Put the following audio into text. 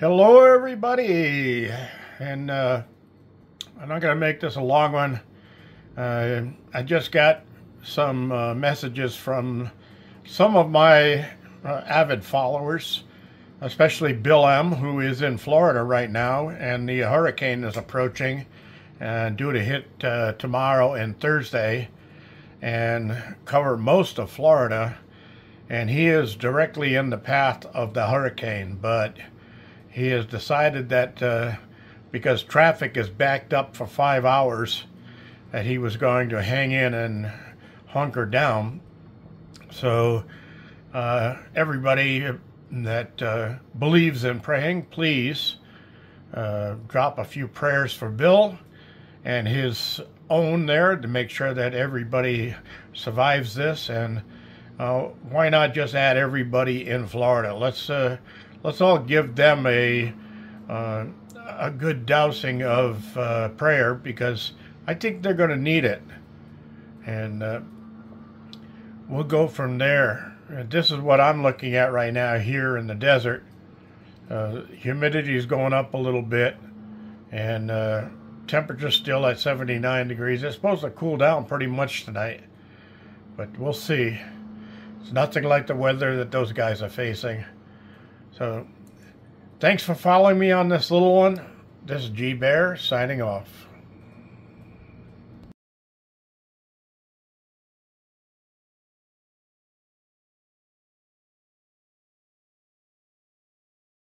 everybody. And uh, I'm not going to make this a long one. Uh, I just got some uh, messages from some of my uh, avid followers, especially Bill M., who is in Florida right now, and the hurricane is approaching and due to hit uh, tomorrow and Thursday and cover most of Florida. And he is directly in the path of the hurricane, but he has decided that uh, because traffic is backed up for five hours, that he was going to hang in and hunker down. So, uh, everybody that uh, believes in praying, please uh, drop a few prayers for Bill and his own there to make sure that everybody survives this. And uh, why not just add everybody in Florida? Let's uh, let's all give them a uh, a good dousing of uh, prayer because I think they're going to need it, and uh, we'll go from there. This is what I'm looking at right now here in the desert. Uh, humidity is going up a little bit, and uh, temperature still at 79 degrees. It's supposed to cool down pretty much tonight, but we'll see. It's nothing like the weather that those guys are facing. So, thanks for following me on this little one. This is G Bear signing off.